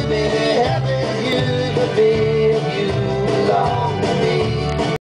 see. You be happy you could be.